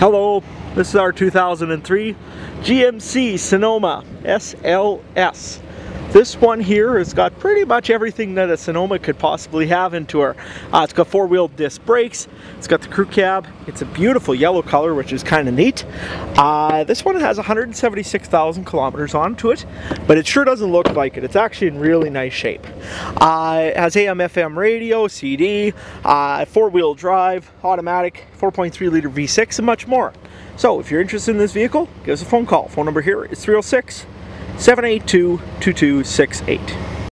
Hello, this is our 2003 GMC Sonoma SLS. This one here has got pretty much everything that a Sonoma could possibly have into her. Uh, it's got four-wheel disc brakes, it's got the crew cab, it's a beautiful yellow color which is kind of neat. Uh, this one has 176,000 kilometers onto it, but it sure doesn't look like it. It's actually in really nice shape. Uh, it has AM FM radio, CD, uh, four-wheel drive, automatic, 4.3 liter V6 and much more. So if you're interested in this vehicle, give us a phone call. Phone number here is 306 782 2268.